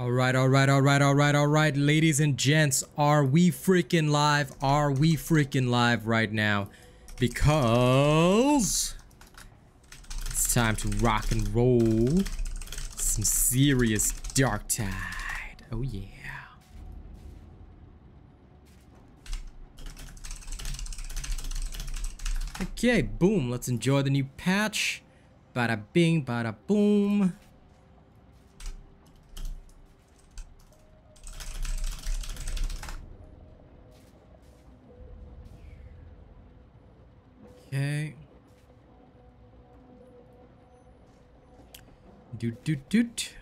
All right, all right, all right, all right, all right, ladies and gents, are we freaking live? Are we freaking live right now? Because it's time to rock and roll some serious Darktide. Oh yeah. Okay, boom. Let's enjoy the new patch. Bada bing, bada boom. Doot doot doot.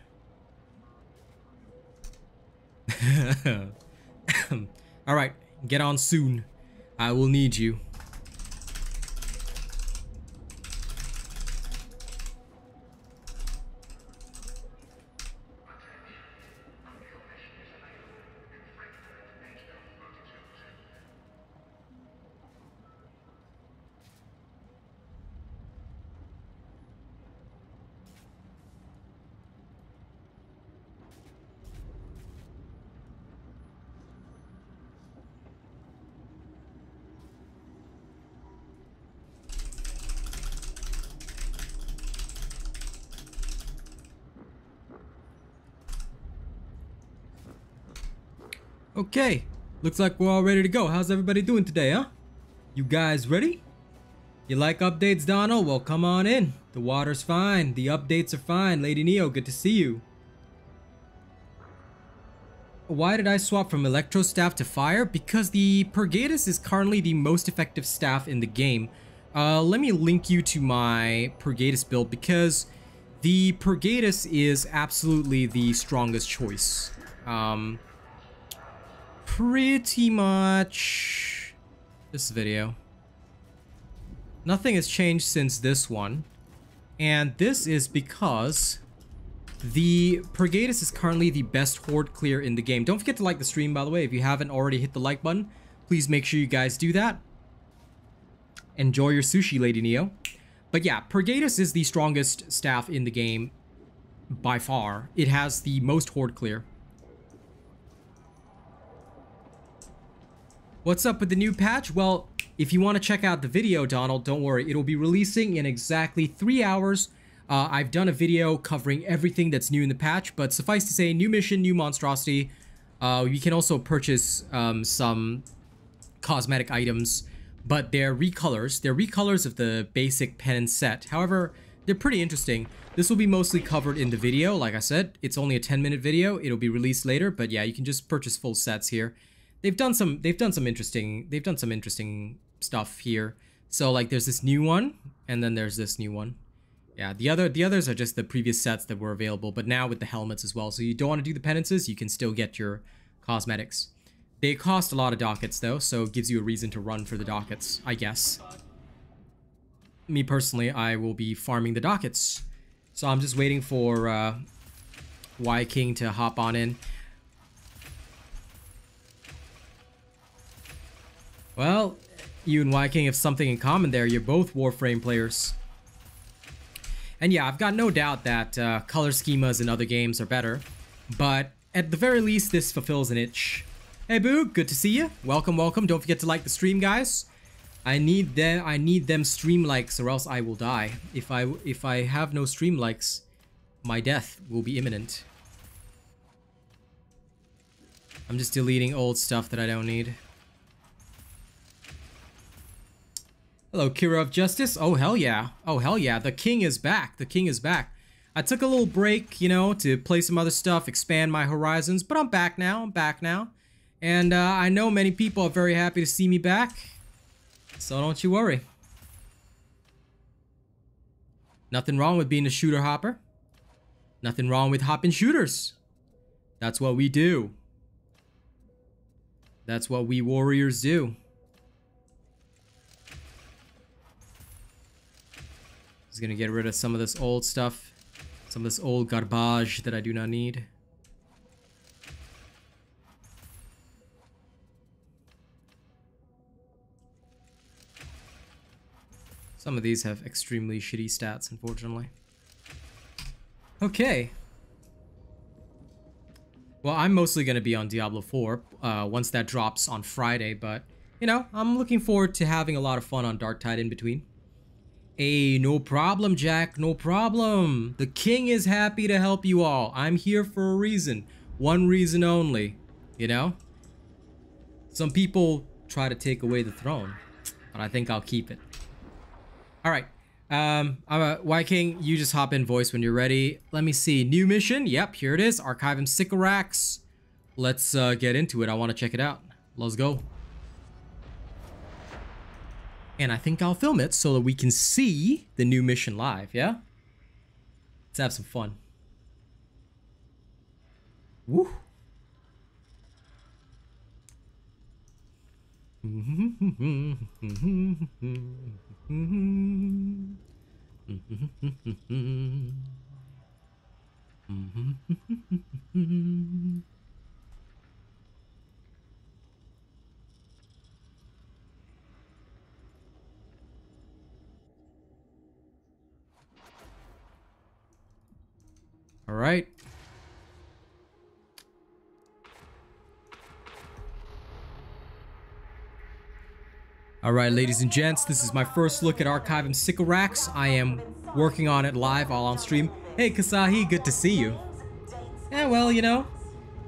All right, get on soon. I will need you. Okay, looks like we're all ready to go. How's everybody doing today, huh? You guys ready? You like updates, Donald? Well, come on in. The water's fine. The updates are fine. Lady Neo, good to see you. Why did I swap from Electro Staff to Fire? Because the Purgatus is currently the most effective staff in the game. Uh, let me link you to my Purgatus build because the Purgatus is absolutely the strongest choice. Um, pretty much this video. Nothing has changed since this one. And this is because the Purgatus is currently the best horde clear in the game. Don't forget to like the stream, by the way. If you haven't already hit the like button, please make sure you guys do that. Enjoy your sushi, Lady Neo. But yeah, Purgatus is the strongest staff in the game by far. It has the most horde clear. What's up with the new patch? Well, if you want to check out the video, Donald, don't worry. It'll be releasing in exactly three hours. Uh, I've done a video covering everything that's new in the patch, but suffice to say, new mission, new monstrosity. Uh, you can also purchase um, some cosmetic items, but they're recolors. They're recolors of the basic penance set. However, they're pretty interesting. This will be mostly covered in the video. Like I said, it's only a 10 minute video. It'll be released later, but yeah, you can just purchase full sets here they've done some they've done some interesting they've done some interesting stuff here. So like there's this new one and then there's this new one. Yeah, the other the others are just the previous sets that were available, but now with the helmets as well. So you don't want to do the penances, you can still get your cosmetics. They cost a lot of dockets though, so it gives you a reason to run for the dockets, I guess. Me personally, I will be farming the dockets. So I'm just waiting for uh, Y King to hop on in. Well, you and Viking have something in common there. You're both Warframe players. And yeah, I've got no doubt that uh, color schemas in other games are better. But at the very least, this fulfills an itch. Hey Boo, good to see you. Welcome, welcome. Don't forget to like the stream, guys. I need them. I need them stream likes, or else I will die. If I if I have no stream likes, my death will be imminent. I'm just deleting old stuff that I don't need. Hello, Kira of Justice. Oh, hell yeah. Oh, hell yeah. The king is back. The king is back. I took a little break, you know, to play some other stuff, expand my horizons, but I'm back now. I'm back now. And uh, I know many people are very happy to see me back. So don't you worry. Nothing wrong with being a shooter hopper. Nothing wrong with hopping shooters. That's what we do. That's what we warriors do. Gonna get rid of some of this old stuff. Some of this old garbage that I do not need. Some of these have extremely shitty stats, unfortunately. Okay. Well, I'm mostly going to be on Diablo 4 uh, once that drops on Friday, but, you know, I'm looking forward to having a lot of fun on Darktide in between. Hey, no problem, Jack, no problem. The king is happy to help you all. I'm here for a reason. One reason only, you know? Some people try to take away the throne, but I think I'll keep it. All right. Um, I'm a Y King. You just hop in voice when you're ready. Let me see. New mission. Yep, here it is. Archivum Sycorax. Let's uh, get into it. I want to check it out. Let's go. And I think I'll film it so that we can see the new mission live. Yeah. Let's have some fun. Woo. All right. All right, ladies and gents, this is my first look at Archivum Sycorax. I am working on it live all on stream. Hey, Kasahi, good to see you. Yeah, well, you know,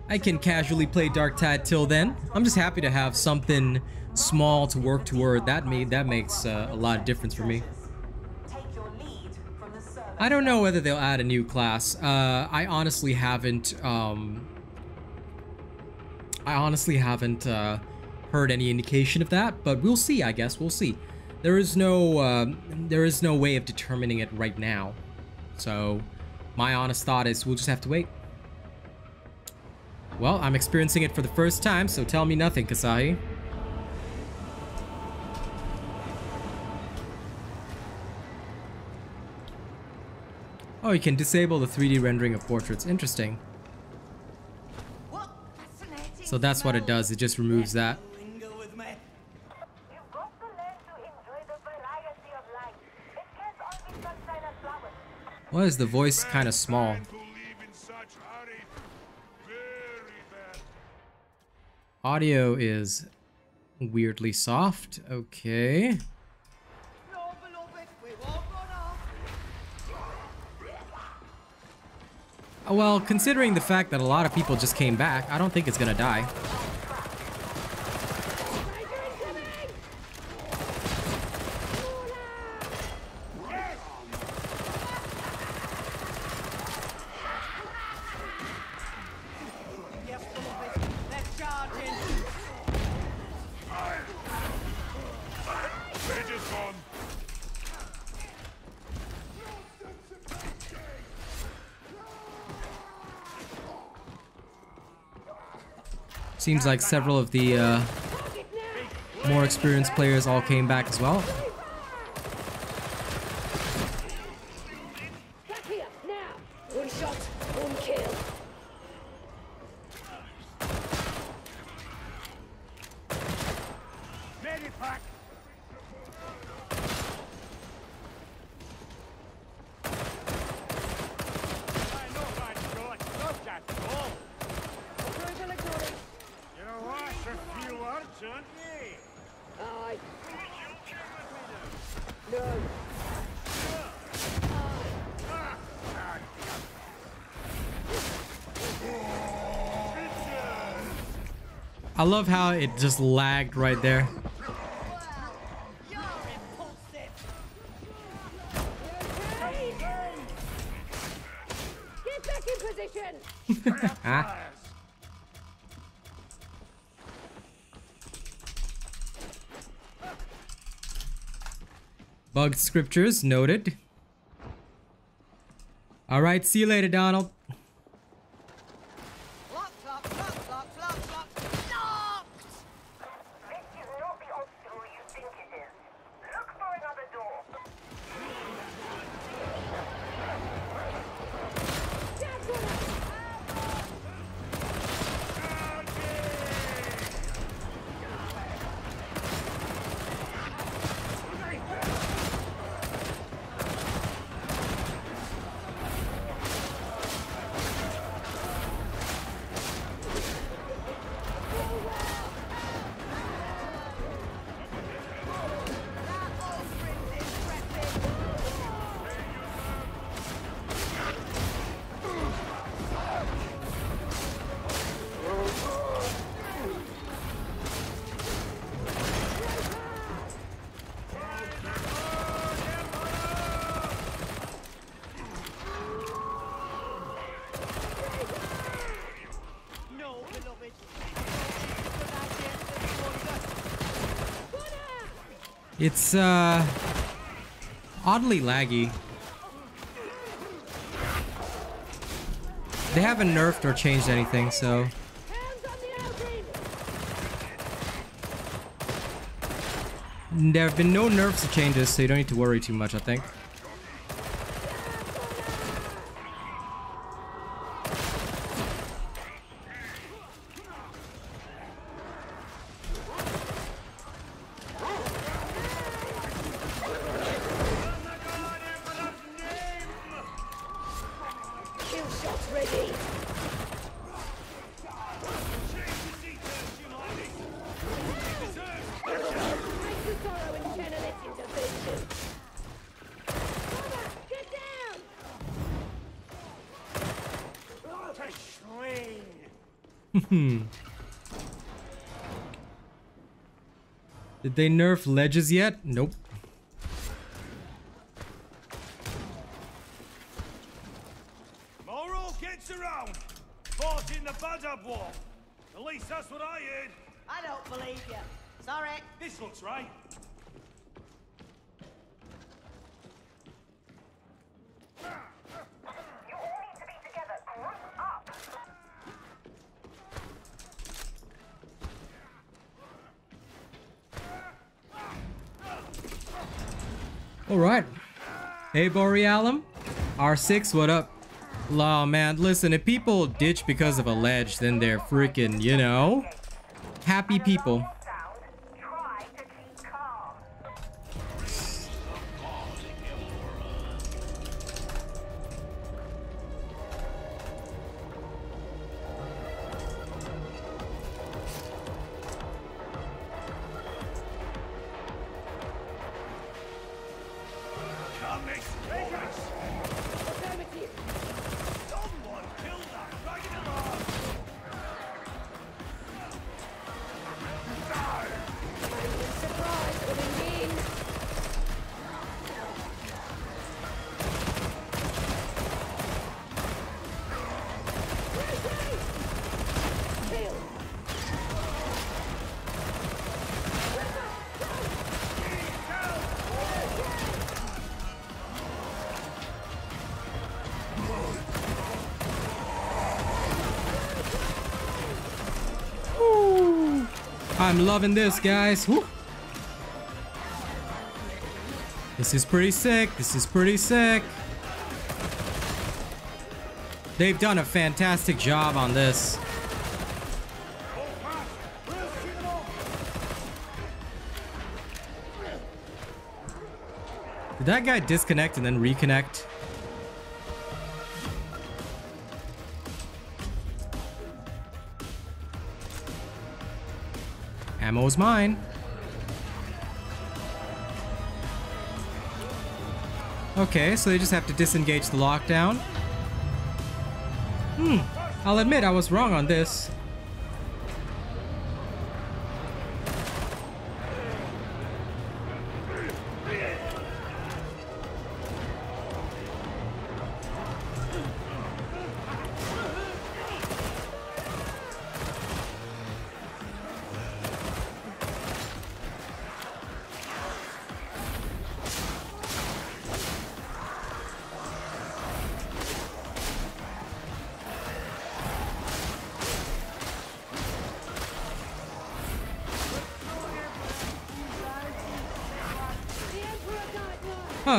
I can casually play Darktide till then. I'm just happy to have something small to work toward. That made that makes uh, a lot of difference for me. I don't know whether they'll add a new class. Uh, I honestly haven't. Um, I honestly haven't. Uh, heard any indication of that, but we'll see, I guess. We'll see. There is no, uh, there is no way of determining it right now. So, my honest thought is we'll just have to wait. Well, I'm experiencing it for the first time, so tell me nothing, Kasahi. Oh, you can disable the 3D rendering of portraits. Interesting. So that's what it does. It just removes that. Why is the voice kind of small? Audio is weirdly soft. Okay. Well, considering the fact that a lot of people just came back, I don't think it's gonna die. Seems like several of the uh, more experienced players all came back as well. I love how it just lagged right there. ah. Bugged scriptures noted. All right, see you later, Donald. It's, uh... Oddly laggy. They haven't nerfed or changed anything, so... There have been no nerfs or changes, so you don't need to worry too much, I think. Hmm. Did they nerf ledges yet? Nope. Alright. Hey, Borealum. R6, what up? Law, man, listen, if people ditch because of a ledge, then they're freaking, you know, happy people. I'm loving this, guys. Woo. This is pretty sick. This is pretty sick. They've done a fantastic job on this. Did that guy disconnect and then reconnect? Ammo's mine. Okay, so they just have to disengage the lockdown. Hmm, I'll admit I was wrong on this.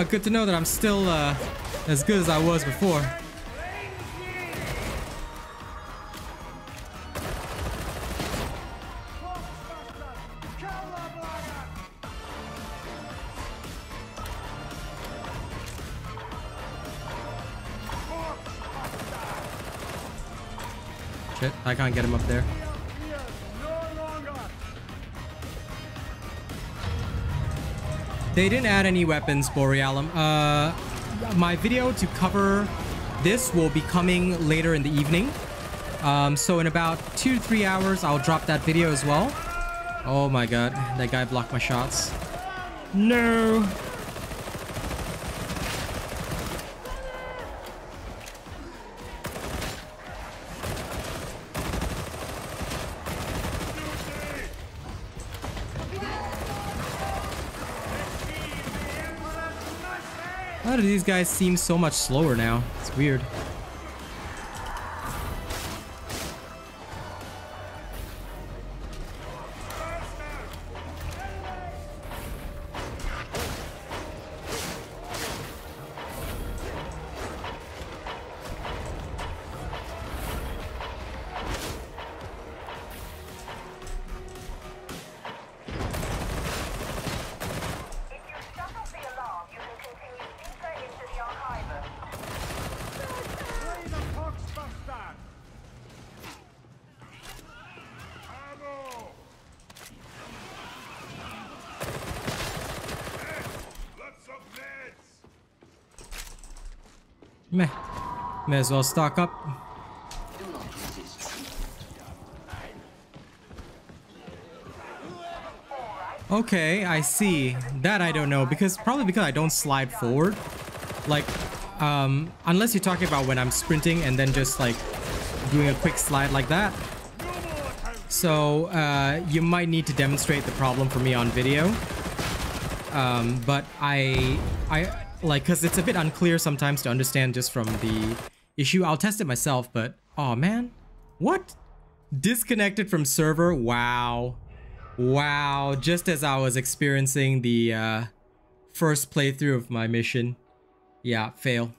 Good to know that I'm still uh, as good as I was before. Shit, I can't get him up there. They didn't add any weapons, Borealum. Uh, my video to cover this will be coming later in the evening. Um, so in about two to three hours, I'll drop that video as well. Oh my god, that guy blocked my shots. No. Why do these guys seem so much slower now? It's weird. Meh. May as well stock up. Okay, I see. That I don't know because probably because I don't slide forward. Like, um, unless you're talking about when I'm sprinting and then just like doing a quick slide like that. So uh, you might need to demonstrate the problem for me on video. Um, but I, I like, cause it's a bit unclear sometimes to understand just from the issue. I'll test it myself, but oh man, what? Disconnected from server? Wow. Wow, just as I was experiencing the uh, first playthrough of my mission. Yeah, fail.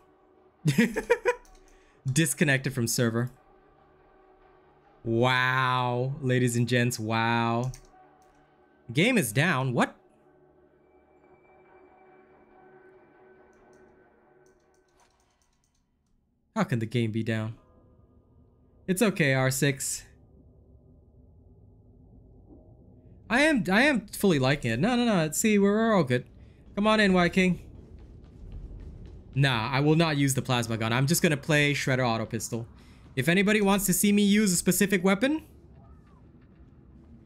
Disconnected from server. Wow, ladies and gents, wow. Game is down. What? How can the game be down? It's okay, R6. I am I am fully liking it. No, no, no. See, we're, we're all good. Come on in, White King. Nah, I will not use the plasma gun. I'm just gonna play Shredder Auto Pistol. If anybody wants to see me use a specific weapon,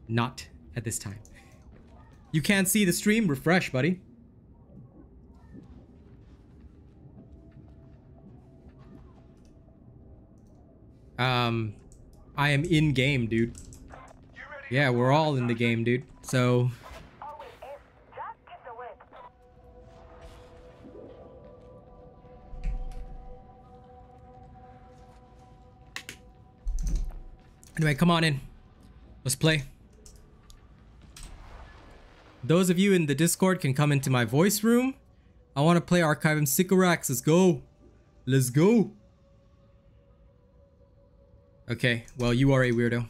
not at this time. You can't see the stream? Refresh, buddy. Um, I am in game, dude. Yeah, we're all in the game, dude. So, anyway, come on in. Let's play. Those of you in the Discord can come into my voice room. I want to play Archivum Sycorax. Let's go. Let's go. Okay, well, you are a weirdo.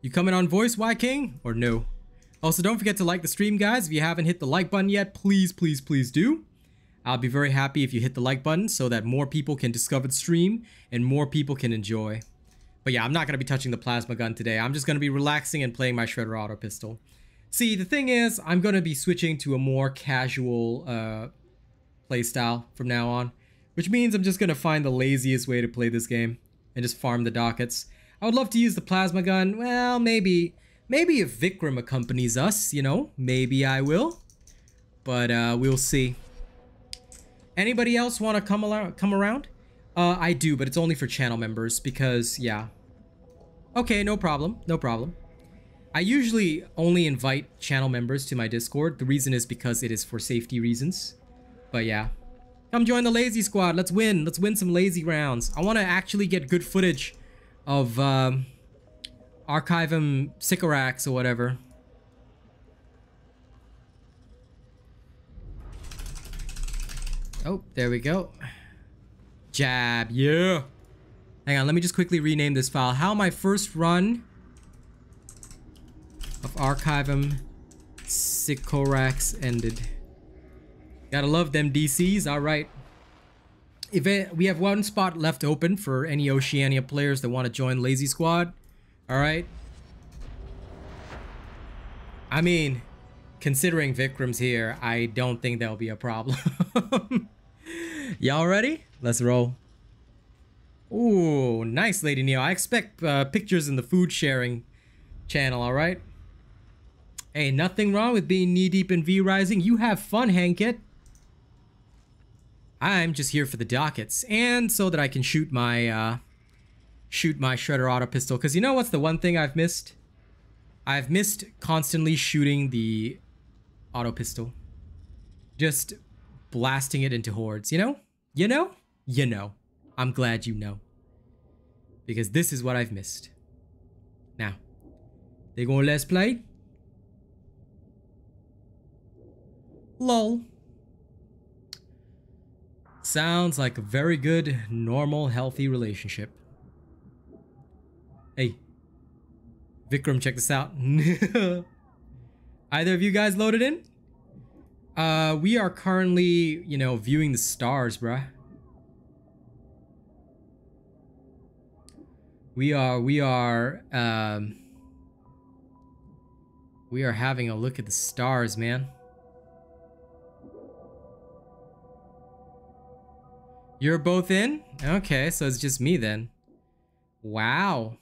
You coming on voice, Y King? Or no? Also, don't forget to like the stream, guys. If you haven't hit the like button yet, please, please, please do. I'll be very happy if you hit the like button so that more people can discover the stream and more people can enjoy. But yeah, I'm not going to be touching the plasma gun today. I'm just going to be relaxing and playing my Shredder Auto Pistol. See, the thing is, I'm going to be switching to a more casual uh, playstyle from now on. Which means I'm just going to find the laziest way to play this game and just farm the dockets. I would love to use the plasma gun. Well, maybe, maybe if Vikram accompanies us, you know, maybe I will. But uh, we'll see. Anybody else want to come? Come around? Uh, I do, but it's only for channel members because, yeah. Okay, no problem, no problem. I usually only invite channel members to my Discord. The reason is because it is for safety reasons. But yeah. Come join the lazy squad. Let's win. Let's win some lazy rounds. I want to actually get good footage of um, Archivum Sycorax or whatever. Oh, there we go. Jab, yeah. Hang on, let me just quickly rename this file. How my first run of Archivum Sycorax ended. Gotta love them DCs, alright. If we have one spot left open for any Oceania players that want to join Lazy Squad, alright. I mean, considering Vikram's here, I don't think that'll be a problem. Y'all ready? Let's roll. Ooh, nice, Lady Neo. I expect uh, pictures in the food sharing channel, alright? Hey, nothing wrong with being knee-deep in V-Rising. You have fun, Hankit. I'm just here for the dockets, and so that I can shoot my, uh, shoot my Shredder Auto Pistol. Because you know what's the one thing I've missed? I've missed constantly shooting the Auto Pistol. Just blasting it into hordes, you know? You know? You know. I'm glad you know. Because this is what I've missed. Now, they gonna let's play? Lol. Sounds like a very good, normal, healthy relationship. Hey. Vikram, check this out. Either of you guys loaded in? Uh, we are currently, you know, viewing the stars, bruh. We are, we are, um... We are having a look at the stars, man. You're both in? Okay, so it's just me then. Wow.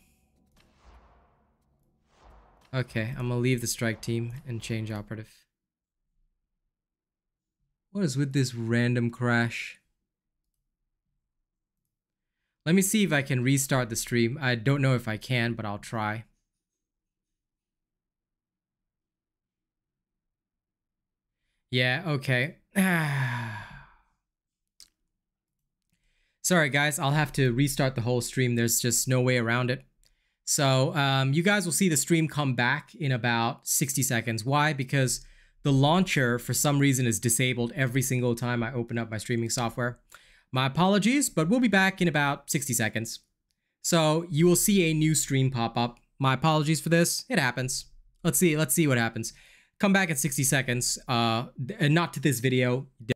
Okay, I'm gonna leave the strike team and change operative. What is with this random crash? Let me see if I can restart the stream. I don't know if I can, but I'll try. Yeah, okay. Ah. Sorry guys, I'll have to restart the whole stream. There's just no way around it. So um, you guys will see the stream come back in about 60 seconds. Why? Because the launcher, for some reason, is disabled every single time I open up my streaming software. My apologies, but we'll be back in about 60 seconds. So you will see a new stream pop up. My apologies for this. It happens. Let's see. Let's see what happens. Come back in 60 seconds. Uh, not to this video.